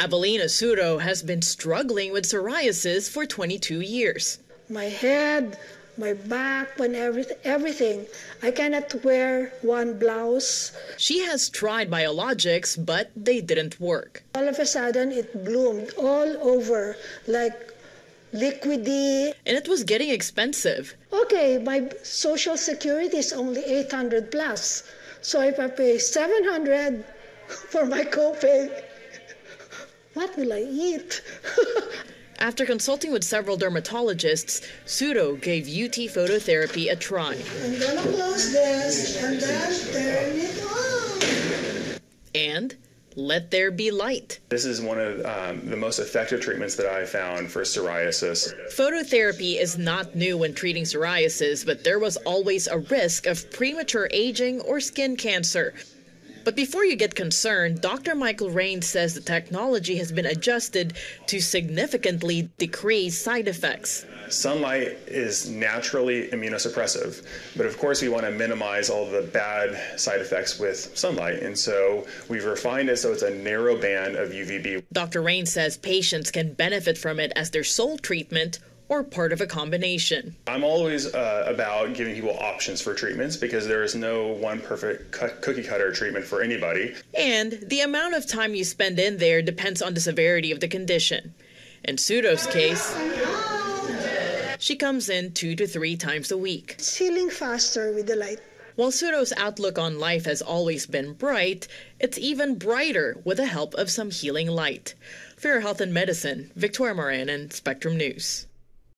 Avelina Suro has been struggling with psoriasis for 22 years. My head, my back, when everything, everything. I cannot wear one blouse. She has tried biologics, but they didn't work. All of a sudden, it bloomed all over like liquidy. And it was getting expensive. Okay, my social security is only 800 plus. So if I pay 700 for my copay, what will I eat? After consulting with several dermatologists, Suro gave UV phototherapy a try. I'm gonna close this and then turn it on. And let there be light. This is one of um, the most effective treatments that I found for psoriasis. Phototherapy is not new when treating psoriasis, but there was always a risk of premature aging or skin cancer. But before you get concerned, Dr. Michael Rains says the technology has been adjusted to significantly decrease side effects. Sunlight is naturally immunosuppressive, but of course we want to minimize all the bad side effects with sunlight, and so we've refined it so it's a narrow band of UVB. Dr. Rains says patients can benefit from it as their sole treatment or part of a combination. I'm always uh, about giving people options for treatments because there is no one perfect cookie cutter treatment for anybody. And the amount of time you spend in there depends on the severity of the condition. In Suro's case, she comes in two to three times a week. It's healing faster with the light. While Suro's outlook on life has always been bright, it's even brighter with the help of some healing light. For Health and Medicine, Victoria Moran and Spectrum News.